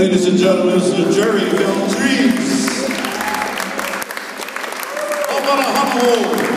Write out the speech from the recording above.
Ladies and gentlemen, this is Jerry Films Reeves. How about a humble